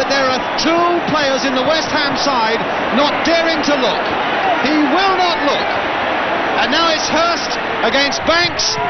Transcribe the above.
that there are two players in the West Ham side not daring to look. He will not look. And now it's Hurst against Banks.